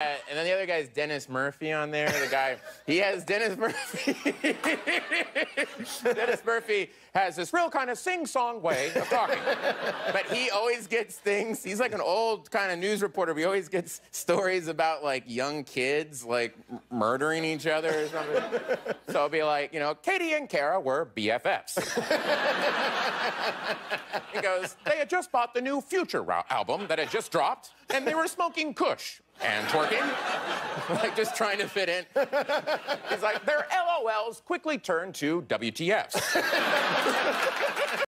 Uh, and then the other guy's Dennis Murphy on there. The guy, he has Dennis Murphy. Dennis Murphy has this real kind of sing-song way of talking. but he always gets things, he's like an old kind of news reporter. He always gets stories about like young kids like murdering each other or something. so it'll be like, you know, Katie and Kara were BFFs. he goes, they had just bought the new Future album that had just dropped, and they were smoking Kush and twerking, like just trying to fit in. He's like, their LOLs quickly turned to WTFs.